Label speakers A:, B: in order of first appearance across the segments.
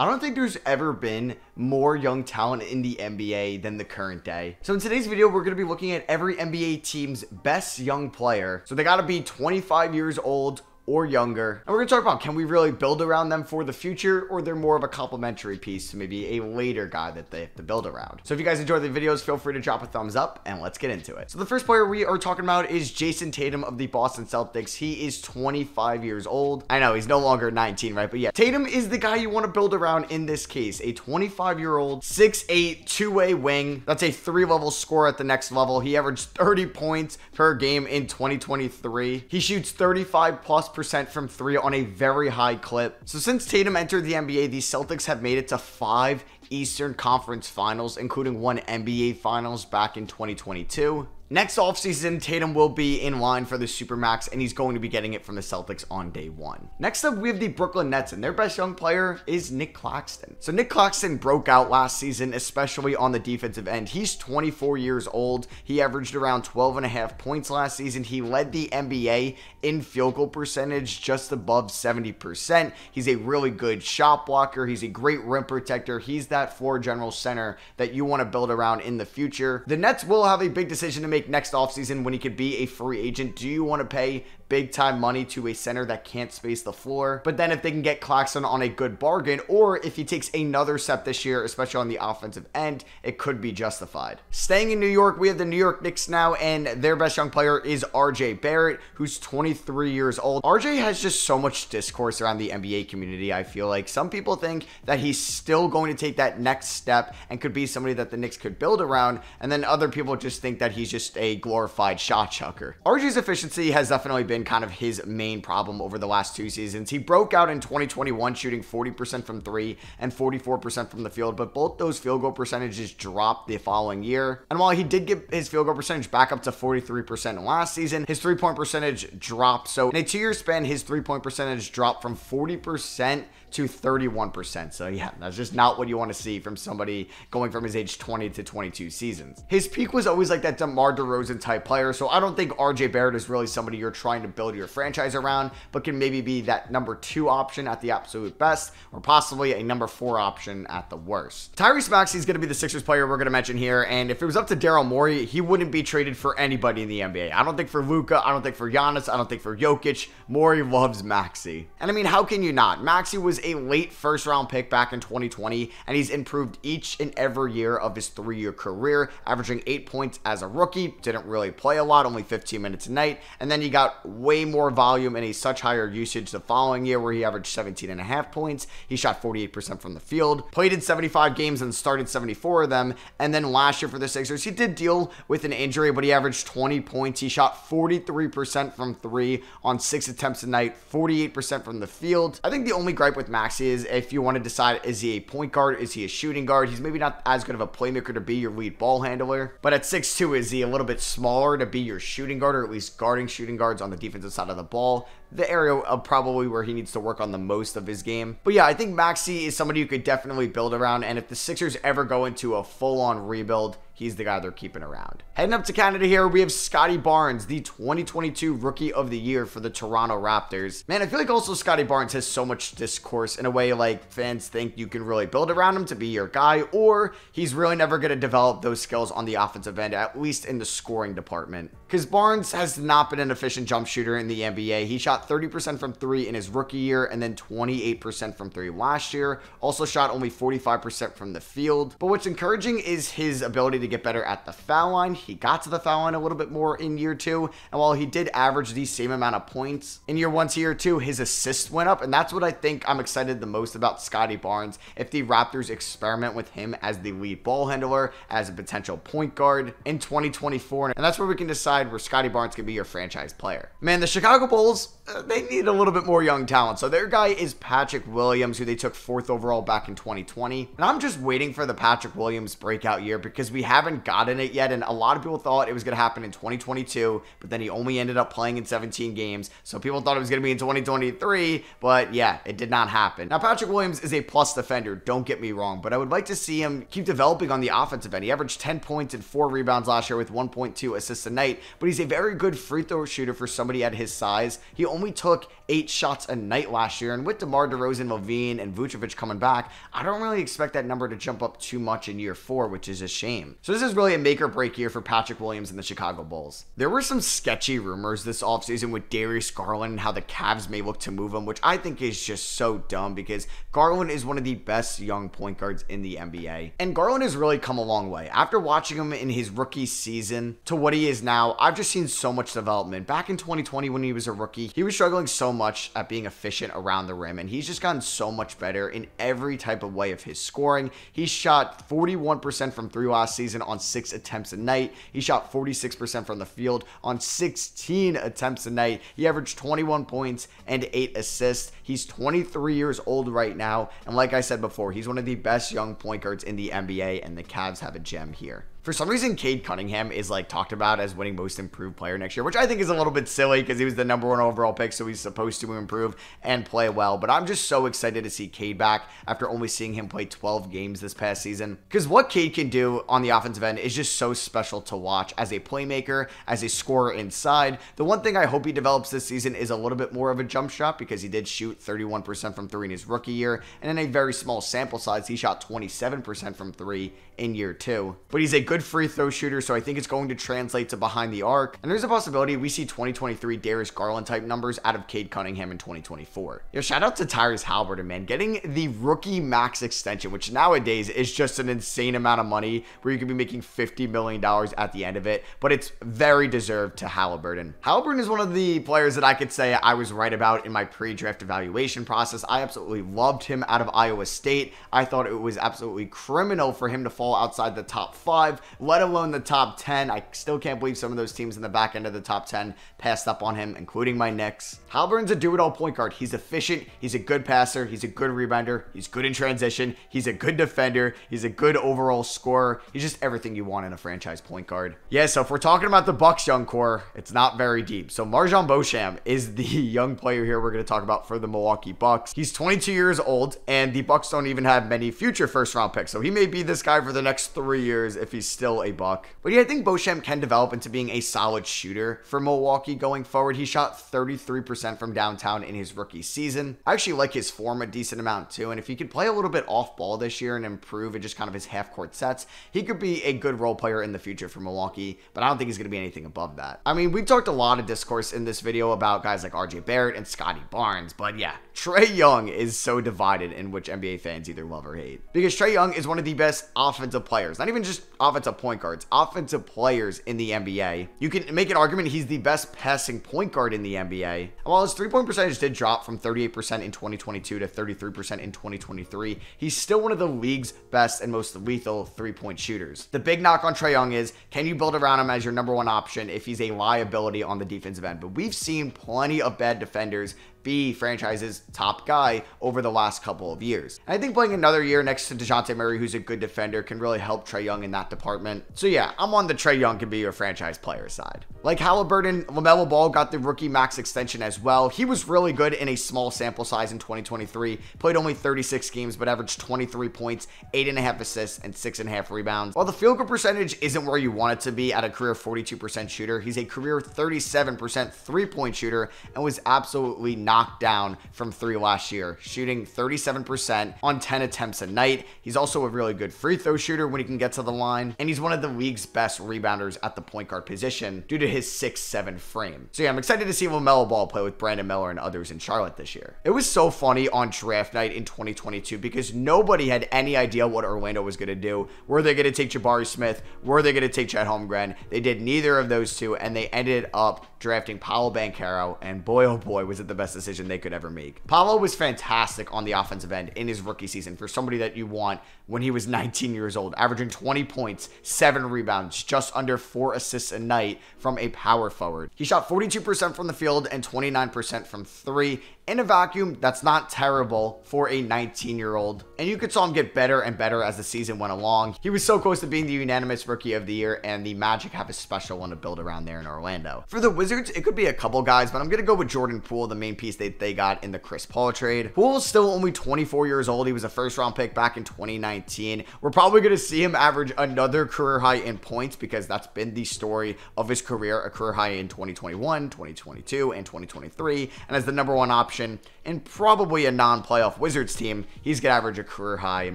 A: I don't think there's ever been more young talent in the NBA than the current day. So in today's video, we're going to be looking at every NBA team's best young player. So they got to be 25 years old or younger. And we're going to talk about can we really build around them for the future or they're more of a complementary piece to maybe a later guy that they have to build around. So if you guys enjoy the videos, feel free to drop a thumbs up and let's get into it. So the first player we are talking about is Jayson Tatum of the Boston Celtics. He is 25 years old. I know he's no longer 19, right? But yeah, Tatum is the guy you want to build around in this case. A 25 year old, 6'8, two way wing. That's a three level score at the next level. He averaged 30 points per game in 2023. He shoots 35 plus percent from three on a very high clip. So since Tatum entered the NBA, the Celtics have made it to five Eastern Conference Finals, including one NBA Finals back in 2022. Next offseason, Tatum will be in line for the Supermax, and he's going to be getting it from the Celtics on day one. Next up, we have the Brooklyn Nets, and their best young player is Nick Claxton. So Nick Claxton broke out last season, especially on the defensive end. He's 24 years old. He averaged around 12 and a half points last season. He led the NBA in field goal percentage, just above 70%. He's a really good shot blocker. He's a great rim protector. He's that floor general center that you want to build around in the future. The Nets will have a big decision to make make next offseason when he could be a free agent? Do you want to pay big time money to a center that can't space the floor. But then if they can get Claxton on a good bargain, or if he takes another step this year, especially on the offensive end, it could be justified. Staying in New York, we have the New York Knicks now, and their best young player is RJ Barrett, who's 23 years old. RJ has just so much discourse around the NBA community, I feel like. Some people think that he's still going to take that next step and could be somebody that the Knicks could build around, and then other people just think that he's just a glorified shot chucker. RJ's efficiency has definitely been been kind of his main problem over the last two seasons. He broke out in 2021 shooting 40% from three and 44% from the field, but both those field goal percentages dropped the following year. And while he did get his field goal percentage back up to 43% last season, his three point percentage dropped. So in a two year span, his three point percentage dropped from 40% to 31%. So yeah, that's just not what you want to see from somebody going from his age 20 to 22 seasons. His peak was always like that DeMar DeRozan type player. So I don't think RJ Barrett is really somebody you're trying to build your franchise around, but can maybe be that number two option at the absolute best, or possibly a number four option at the worst. Tyrese Maxey is going to be the Sixers player we're going to mention here, and if it was up to Daryl Morey, he wouldn't be traded for anybody in the NBA. I don't think for Luka, I don't think for Giannis, I don't think for Jokic. Morey loves Maxey. And I mean, how can you not? Maxey was a late first round pick back in 2020, and he's improved each and every year of his three year career, averaging eight points as a rookie. Didn't really play a lot, only 15 minutes a night. And then he got way more volume and a such higher usage the following year where he averaged 17 and a half points. He shot 48% from the field, played in 75 games and started 74 of them. And then last year for the Sixers, he did deal with an injury, but he averaged 20 points. He shot 43% from three on six attempts a night, 48% from the field. I think the only gripe with Maxey is if you want to decide is he a point guard, is he a shooting guard? He's maybe not as good of a playmaker to be your lead ball handler, but at 6'2, is he a little bit smaller to be your shooting guard or at least guarding shooting guards on the defensive side of the ball the area of probably where he needs to work on the most of his game. But yeah, I think Maxey is somebody you could definitely build around. And if the Sixers ever go into a full on rebuild, he's the guy they're keeping around. Heading up to Canada here, we have Scottie Barnes, the 2022 Rookie of the Year for the Toronto Raptors. Man, I feel like also Scottie Barnes has so much discourse in a way like fans think you can really build around him to be your guy, or he's really never going to develop those skills on the offensive end, at least in the scoring department. Because Barnes has not been an efficient jump shooter in the NBA. He shot shot 30% from three in his rookie year and then 28% from three last year. Also shot only 45% from the field. But what's encouraging is his ability to get better at the foul line. He got to the foul line a little bit more in year two. And while he did average the same amount of points in year one to year two, his assist went up. And that's what I think I'm excited the most about Scottie Barnes. If the Raptors experiment with him as the lead ball handler, as a potential point guard in 2024. And that's where we can decide where Scottie Barnes can be your franchise player. Man, the Chicago Bulls, Uh, they need a little bit more young talent. So their guy is Patrick Williams, who they took fourth overall back in 2020. And I'm just waiting for the Patrick Williams breakout year because we haven't gotten it yet. And a lot of people thought it was going to happen in 2022, but then he only ended up playing in 17 games. So people thought it was going to be in 2023, but yeah, it did not happen. Now, Patrick Williams is a plus defender, don't get me wrong, but I would like to see him keep developing on the offensive end. He averaged 10 points and four rebounds last year with 1.2 assists a night, but he's a very good free throw shooter for somebody at his size. He only only took eight shots a night last year. And with DeMar DeRozan, LaVine, and Vucevic coming back, I don't really expect that number to jump up too much in year four, which is a shame. So this is really a make or break year for Patrick Williams and the Chicago Bulls. There were some sketchy rumors this offseason with Darius Garland and how the Cavs may look to move him, which I think is just so dumb because Garland is one of the best young point guards in the NBA. And Garland has really come a long way. After watching him in his rookie season to what he is now, I've just seen so much development. Back in 2020 when he was a rookie, he was struggling so much at being efficient around the rim, and he's just gotten so much better in every type of way of his scoring. He shot 41% from three last season on six attempts a night. He shot 46% from the field on 16 attempts a night. He averaged 21 points and eight assists. He's 23 years old right now, and like I said before, he's one of the best young point guards in the NBA, and the Cavs have a gem here. For some reason, Cade Cunningham is like talked about as winning most improved player next year, which I think is a little bit silly because he was the number one overall pick, so he's supposed to improve and play well. But I'm just so excited to see Cade back after only seeing him play 12 games this past season. Because what Cade can do on the offensive end is just so special to watch as a playmaker, as a scorer inside. The one thing I hope he develops this season is a little bit more of a jump shot because he did shoot 31% from three in his rookie year, and in a very small sample size, he shot 27% from three in year two. But he's a good free throw shooter, so I think it's going to translate to behind the arc. And there's a possibility we see 2023 Darius Garland type numbers out of Cade Cunningham in 2024. Yo, shout out to Tyrese Haliburton, man. Getting the rookie max extension, which nowadays is just an insane amount of money where you could be making $50 million at the end of it, but it's very deserved to Haliburton. Haliburton is one of the players that I could say I was right about in my pre-draft evaluation process. I absolutely loved him out of Iowa State. I thought it was absolutely criminal for him to fall outside the top five, let alone the top 10. I still can't believe some of those teams in the back end of the top 10 passed up on him, including my Knicks. Haliburton's a do-it-all point guard. He's efficient. He's a good passer. He's a good rebounder. He's good in transition. He's a good defender. He's a good overall scorer. He's just everything you want in a franchise point guard. Yeah, so if we're talking about the Bucks young core, it's not very deep. So MarJon Beauchamp is the young player here we're going to talk about for the Milwaukee Bucks. He's 22 years old, and the Bucks don't even have many future first-round picks. So he may be this guy for the next three years if he's still a Buck. But yeah, I think Beauchamp can develop into being a solid shooter for Milwaukee going forward. He shot 33% from downtown in his rookie season. I actually like his form a decent amount too. And if he could play a little bit off ball this year and improve in just kind of his half court sets, he could be a good role player in the future for Milwaukee. But I don't think he's going to be anything above that. I mean, we've talked a lot of discourse in this video about guys like RJ Barrett and Scottie Barnes. But yeah, Trae Young is so divided in which NBA fans either love or hate. Because Trae Young is one of the best offensive players, not even just offensive point guards, offensive players in the NBA. You can make an argument he's the best passing point guard in the NBA. And while his three point percentage did drop from 38% in 2022 to 33% in 2023, he's still one of the league's best and most lethal three point shooters. The big knock on Trae Young is can you build around him as your number one option if he's a liability on the defensive end? But we've seen plenty of bad defenders be franchise's top guy over the last couple of years. And I think playing another year next to Dejounte Murray, who's a good defender, can really help Trae Young in that department. So yeah, I'm on the Trae Young can be your franchise player side. Like Haliburton, LaMelo Ball got the rookie max extension as well. He was really good in a small sample size in 2023. Played only 36 games, but averaged 23 points, 8.5 assists, and 6.5 rebounds. While the field goal percentage isn't where you want it to be at a career 42% shooter, he's a career 37% three-point shooter and was absolutely knocked down from three last year, shooting 37% on 10 attempts a night. He's also a really good free throw shooter when he can get to the line, and he's one of the league's best rebounders at the point guard position due to his 6'7 frame. So yeah, I'm excited to see LaMelo Ball play with Brandon Miller and others in Charlotte this year. It was so funny on draft night in 2022 because nobody had any idea what Orlando was going to do. Were they going to take Jabari Smith? Were they going to take Chet Holmgren? They did neither of those two, and they ended up drafting Paolo Banchero, and boy oh boy was it the best decision they could ever make. Paolo was fantastic on the offensive end in his rookie season for somebody that you want when he was 19 years old, averaging 20 points, 7 rebounds, just under 4 assists a night from a power forward. He shot 42% from the field and 29% from 3 in a vacuum, that's not terrible for a 19 year old. And you could saw him get better and better as the season went along. He was so close to being the unanimous rookie of the year, and the Magic have a special one to build around there in Orlando. For the Wizards, it could be a couple guys, but I'm going to go with Jordan Poole, the main piece that they got in the Chris Paul trade. Poole is still only 24 years old. He was a first round pick back in 2019. We're probably going to see him average another career high in points because that's been the story of his career, a career high in 2021, 2022, and 2023. And as the number one option in probably a non playoff Wizards team, he's going to average a career high, in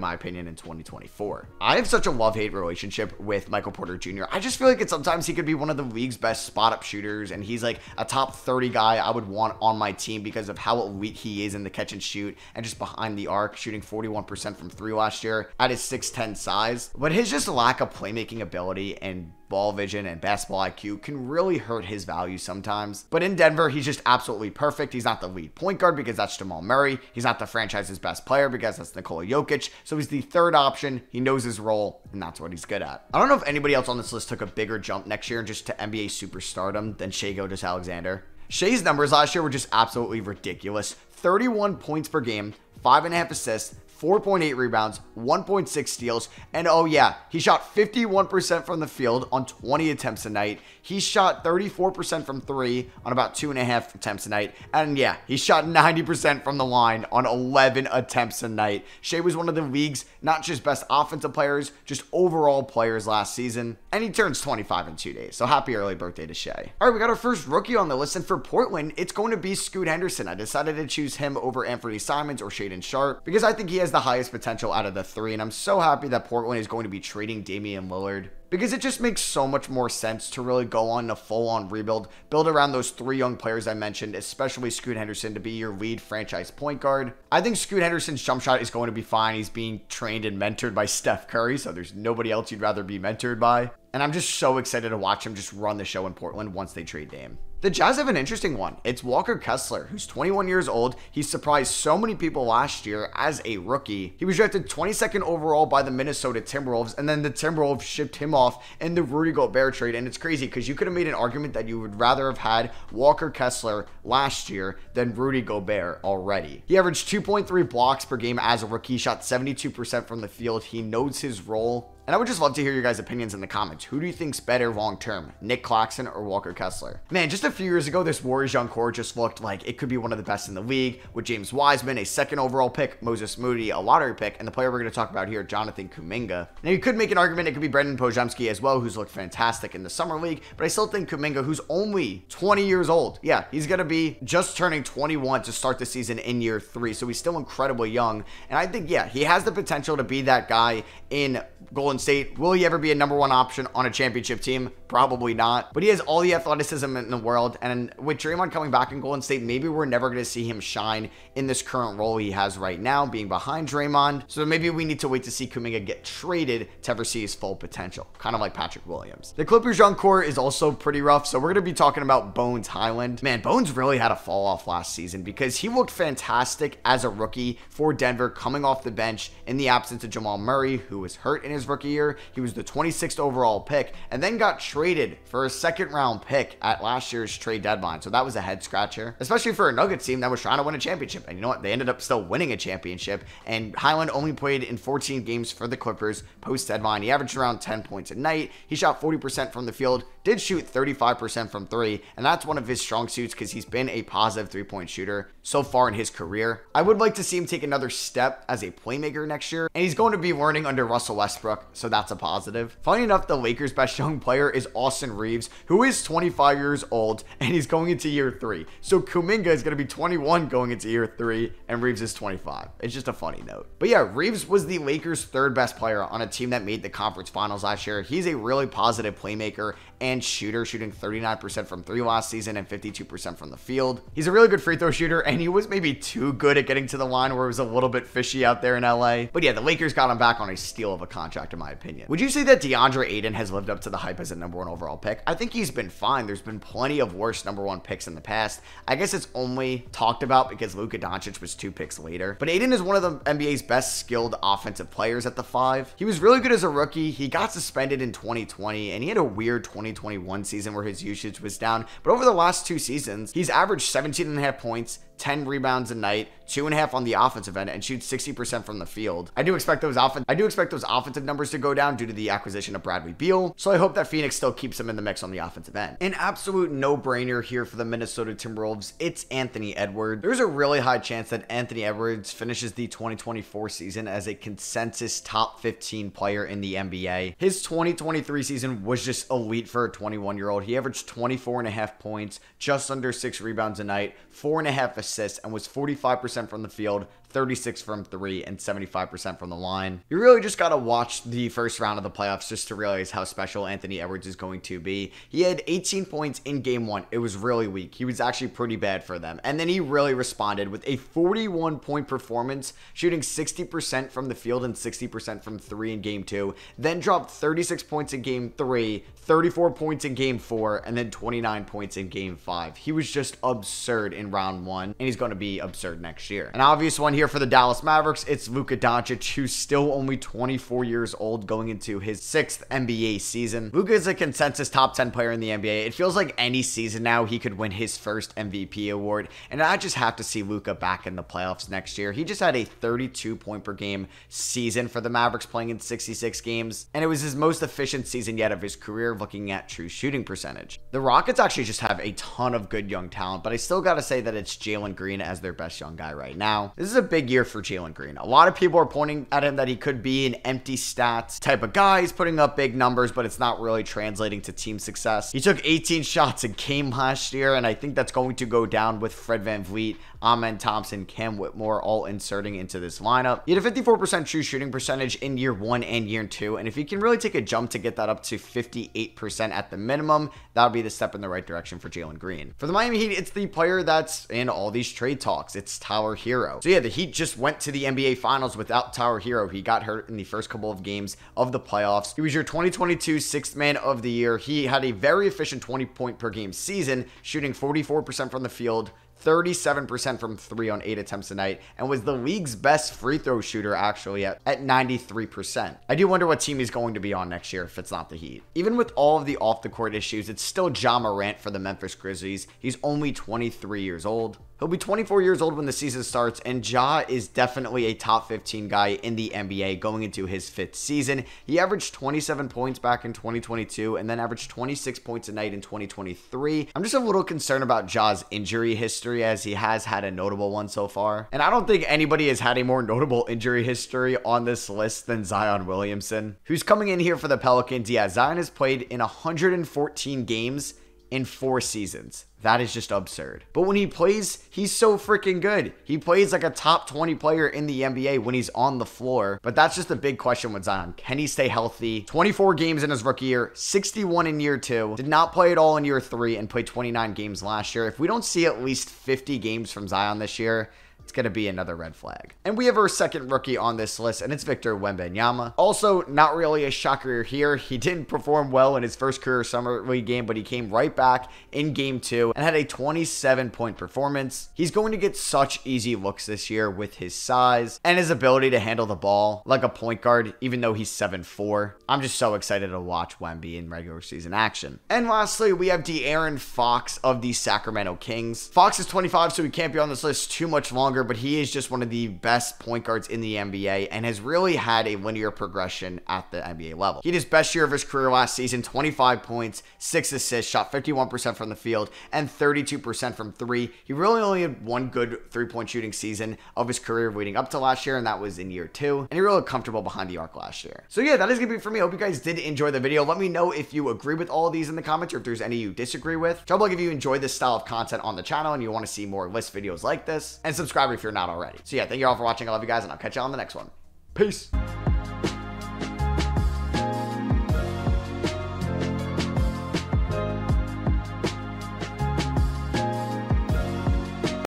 A: my opinion, in 2024. I have such a love hate relationship with Michael Porter Jr. I just feel like sometimes he could be one of the league's best spot up shooters, and he's like a top 30 guy I would want on my team because of how elite he is in the catch and shoot and just behind the arc, shooting 41% from three last year at his 6'10 size. But his just lack of playmaking ability and ball vision and basketball IQ can really hurt his value sometimes. But in Denver, he's just absolutely perfect. He's not the lead point guard because that's Jamal Murray. He's not the franchise's best player because that's Nikola Jokic. So he's the third option. He knows his role, and that's what he's good at. I don't know if anybody else on this list took a bigger jump next year just to NBA superstardom than Shai Gilgeous-Alexander. Shai's numbers last year were just absolutely ridiculous. 31 points per game, 5.5 assists, 4.8 rebounds, 1.6 steals, and oh yeah, he shot 51% from the field on 20 attempts a night. He shot 34% from three on about two and a half attempts a night. And yeah, he shot 90% from the line on 11 attempts a night. Shai was one of the league's not just best offensive players, just overall players last season. And he turns 25 in two days. So happy early birthday to Shai. All right, we got our first rookie on the list. And for Portland, it's going to be Scoot Henderson. I decided to choose him over Anthony Simons or Shaedon Sharpe because I think he has the highest potential out of the three. And I'm so happy that Portland is going to be trading Damian Lillard because it just makes so much more sense to really go on a full on rebuild, build around those three young players I mentioned, especially Scoot Henderson to be your lead franchise point guard. I think Scoot Henderson's jump shot is going to be fine. He's being trained and mentored by Steph Curry, so there's nobody else you'd rather be mentored by. And I'm just so excited to watch him just run the show in Portland once they trade Dame. The Jazz have an interesting one. It's Walker Kessler, who's 21 years old. He surprised so many people last year as a rookie. He was drafted 22nd overall by the Minnesota Timberwolves, and then the Timberwolves shipped him off in the Rudy Gobert trade. And it's crazy because you could have made an argument that you would rather have had Walker Kessler last year than Rudy Gobert already. He averaged 2.3 blocks per game as a rookie, shot 72% from the field. He knows his role. And I would just love to hear your guys' opinions in the comments. Who do you think's better long term, Nick Claxton or Walker Kessler? Man, just a few years ago, this Warriors young core just looked like it could be one of the best in the league with James Wiseman, a second overall pick, Moses Moody, a lottery pick, and the player we're going to talk about here, Jonathan Kuminga. Now, you could make an argument it could be Brandin Podziemski as well, who's looked fantastic in the summer league, but I still think Kuminga, who's only 20 years old, yeah, he's going to be just turning 21 to start the season in year three, so he's still incredibly young. And I think, yeah, he has the potential to be that guy in Golden State. Will he ever be a number one option on a championship team? Probably not. But he has all the athleticism in the world. And with Draymond coming back in Golden State, maybe we're never going to see him shine in this current role he has right now, being behind Draymond. So maybe we need to wait to see Kuminga get traded to ever see his full potential, kind of like Patrick Williams. The Clippers' young core is also pretty rough. So we're going to be talking about Bones Hyland. Man, Bones really had a fall off last season because he looked fantastic as a rookie for Denver coming off the bench in the absence of Jamal Murray, who was hurt in his rookie year. He was the 26th overall pick and then got traded for a second round pick at last year's trade deadline. So that was a head scratcher, especially for a Nuggets team that was trying to win a championship. And you know what? They ended up still winning a championship. And Hyland only played in 14 games for the Clippers post deadline. He averaged around 10 points a night. He shot 40% from the field, did shoot 35% from three, and that's one of his strong suits because he's been a positive three point shooter so far in his career. I would like to see him take another step as a playmaker next year, and he's going to be learning under Russell Westbrook, so that's a positive. Funny enough, the Lakers' best young player is Austin Reaves, who is 25 years old, and he's going into year three. So Kuminga is going to be 21 going into year three, and Reaves is 25. It's just a funny note. But yeah, Reaves was the Lakers' third best player on a team that made the conference finals last year. He's a really positive playmaker and shooter, shooting 39% from three last season and 52% from the field. He's a really good free throw shooter, and he was maybe too good at getting to the line where it was a little bit fishy out there in LA. But yeah, the Lakers got him back on a steal of a contract, in my opinion. Would you say that DeAndre Ayton has lived up to the hype as a number one overall pick? I think he's been fine. There's been plenty of worse number one picks in the past. I guess it's only talked about because Luka Doncic was two picks later. But Ayton is one of the NBA's best skilled offensive players at the five. He was really good as a rookie. He got suspended in 2020, and he had a weird 2021 season where his usage was down. But over the last two seasons, he's averaged 17 and a half points, 10 rebounds a night, two and a half on the offensive end, and shoots 60% from the field. I do expect those offen- I do expect those offensive numbers to go down due to the acquisition of Bradley Beal. So I hope that Phoenix still keeps him in the mix on the offensive end. An absolute no-brainer here for the Minnesota Timberwolves. It's Anthony Edwards. There's a really high chance that Anthony Edwards finishes the 2024 season as a consensus top 15 player in the NBA. His 2023 season was just elite for a 21 year old. He averaged 24 and a half points, just under six rebounds a night, four and a half assists, and was 45% from the field, 36 from three, and 75% from the line. You really just got to watch the first round of the playoffs just to realize how special Anthony Edwards is going to be. He had 18 points in game one. It was really weak. He was actually pretty bad for them. And then he really responded with a 41 point performance, shooting 60% from the field and 60% from three in game two. Then dropped 36 points in game three, 34 points in game four, and then 29 points in game five. He was just absurd in round one, and he's going to be absurd next year. An obvious one here for the Dallas Mavericks, it's Luka Doncic, who's still only 24 years old going into his sixth NBA season. Luka is a consensus top 10 player in the NBA. It feels like any season now he could win his first MVP award, and I just have to see Luka back in the playoffs next year. He just had a 32 point per game season for the Mavericks playing in 66 games, and it was his most efficient season yet of his career looking at true shooting percentage. The Rockets actually just have a ton of good young talent, but I still got to say that it's Jalen Green as their best young guy right now. This is a big year for Jalen Green. A lot of people are pointing at him that he could be an empty stats type of guy. He's putting up big numbers, but it's not really translating to team success. He took 18 shots a game last year, and I think that's going to go down with Fred Van VanVleet, Amen Thompson, Cam Whitmore all inserting into this lineup. He had a 54% true shooting percentage in year one and year two, and if he can really take a jump to get that up to 58% at the minimum, that would be the step in the right direction for Jalen Green. For the Miami Heat, it's the player that's in all these trade talks. It's Tyler Herro. So yeah, the Heat just went to the NBA Finals without Tyler Herro. He got hurt in the first couple of games of the playoffs. He was your 2022 sixth man of the year. He had a very efficient 20 point per game season, shooting 44% from the field, 37% from three on eight attempts a night and was the league's best free throw shooter actually at, at 93%. I do wonder what team he's going to be on next year if it's not the Heat. Even with all of the off the court issues, it's still Ja Morant for the Memphis Grizzlies. He's only 23 years old. He'll be 24 years old when the season starts, and Ja is definitely a top 15 guy in the NBA going into his fifth season. He averaged 27 points back in 2022 and then averaged 26 points a night in 2023. I'm just a little concerned about Ja's injury history as he has had a notable one so far. And I don't think anybody has had a more notable injury history on this list than Zion Williamson, who's coming in here for the Pelicans. Yeah, Zion has played in 114 games in four seasons. That is just absurd. But when he plays, he's so freaking good. He plays like a top 20 player in the NBA when he's on the floor. But that's just a big question with Zion. Can he stay healthy? 24 games in his rookie year, 61 in year two, did not play at all in year three, and played 29 games last year. If we don't see at least 50 games from Zion this year, it's going to be another red flag. And we have our second rookie on this list, and it's Victor Wembanyama. Also, not really a shocker here. He didn't perform well in his first career summer league game, but he came right back in game two and had a 27 point performance. He's going to get such easy looks this year with his size and his ability to handle the ball like a point guard, even though he's 7'4. I'm just so excited to watch Wemby in regular season action. And lastly, we have De'Aaron Fox of the Sacramento Kings. Fox is 25, so he can't be on this list too much longer longer, but he is just one of the best point guards in the NBA and has really had a linear progression at the NBA level. He had his best year of his career last season 25 points, 6 assists, shot 51% from the field, and 32% from three. He really only had one good three point shooting season of his career leading up to last year, and that was in year two. And he really comfortable behind the arc last year. So, yeah, that is going to be for me. I hope you guys did enjoy the video. Let me know if you agree with all of these in the comments or if there's any you disagree with. Like if you enjoy this style of content on the channel and you want to see more list videos like this, and subscribe if you're not already. So yeah, thank you all for watching. I love you guys, and I'll catch you on the next one. Peace.